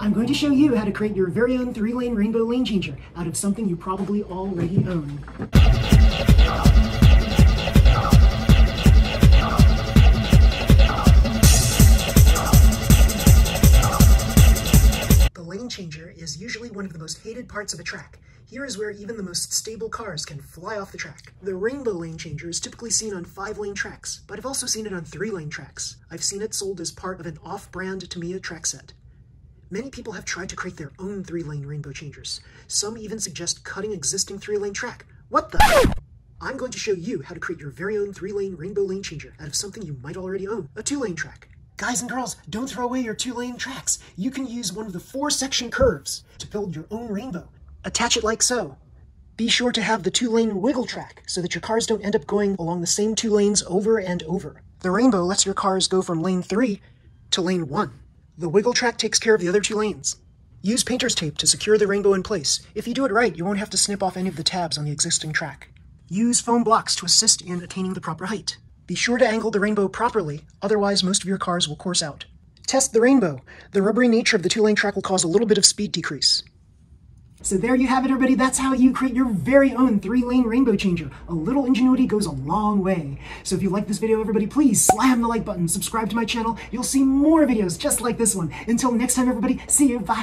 I'm going to show you how to create your very own three-lane rainbow lane changer out of something you probably already own. The lane changer is usually one of the most hated parts of a track. Here is where even the most stable cars can fly off the track. The rainbow lane changer is typically seen on five-lane tracks, but I've also seen it on three-lane tracks. I've seen it sold as part of an off-brand Tamiya track set. Many people have tried to create their own three-lane rainbow changers. Some even suggest cutting existing three-lane track. What the? I'm going to show you how to create your very own three-lane rainbow lane changer out of something you might already own, a two-lane track. Guys and girls, don't throw away your two-lane tracks. You can use one of the four-section curves to build your own rainbow. Attach it like so. Be sure to have the two-lane wiggle track so that your cars don't end up going along the same two lanes over and over. The rainbow lets your cars go from lane 3 to lane 1. The wiggle track takes care of the other two lanes. Use painter's tape to secure the rainbow in place. If you do it right, you won't have to snip off any of the tabs on the existing track. Use foam blocks to assist in attaining the proper height. Be sure to angle the rainbow properly, otherwise most of your cars will course out. Test the rainbow. The rubbery nature of the two-lane track will cause a little bit of speed decrease. So there you have it, everybody. That's how you create your very own three-lane rainbow changer. A little ingenuity goes a long way. So if you like this video, everybody, please slam the like button, subscribe to my channel. You'll see more videos just like this one. Until next time, everybody, see you. Bye.